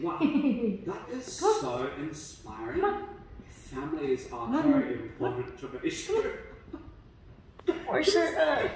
Wow, that is so inspiring. Families are very important to me. Where's sure.